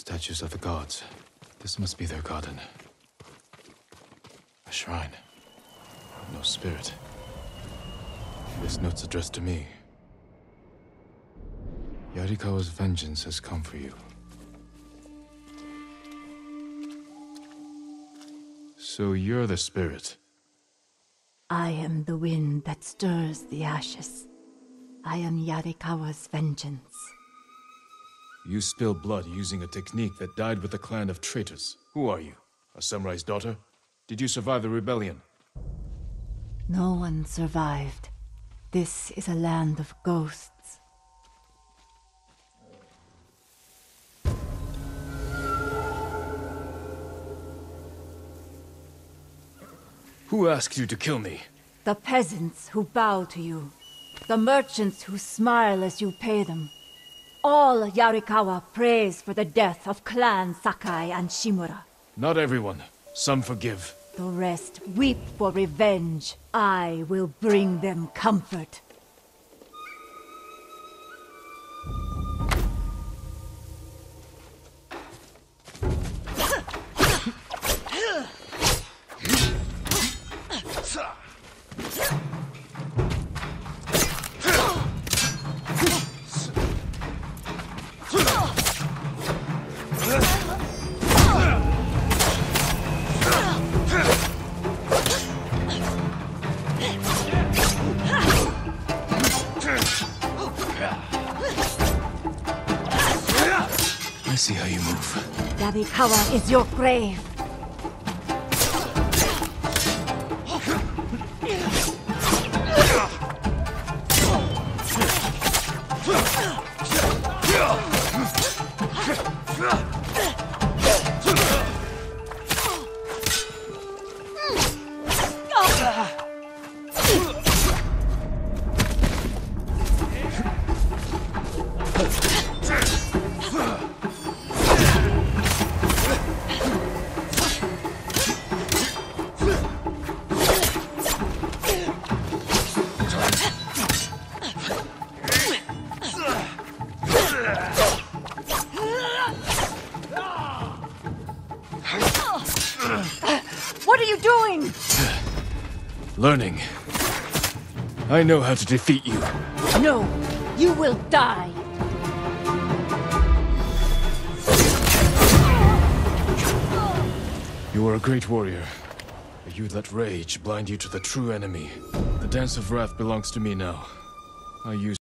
Statues of the gods. This must be their garden. A shrine. No spirit. This note's addressed to me. Yarikawa's vengeance has come for you. So you're the spirit. I am the wind that stirs the ashes. I am Yarikawa's vengeance. You spill blood using a technique that died with a clan of traitors. Who are you? A samurai's daughter? Did you survive the rebellion? No one survived. This is a land of ghosts. Who asked you to kill me? The peasants who bow to you. The merchants who smile as you pay them. All Yarikawa prays for the death of Clan Sakai and Shimura. Not everyone. Some forgive. The rest weep for revenge. I will bring them comfort. I see how you move. Yarikawa is your grave. What are you doing? Learning. I know how to defeat you. No, you will die. You are a great warrior. But you let rage blind you to the true enemy. The Dance of Wrath belongs to me now. I use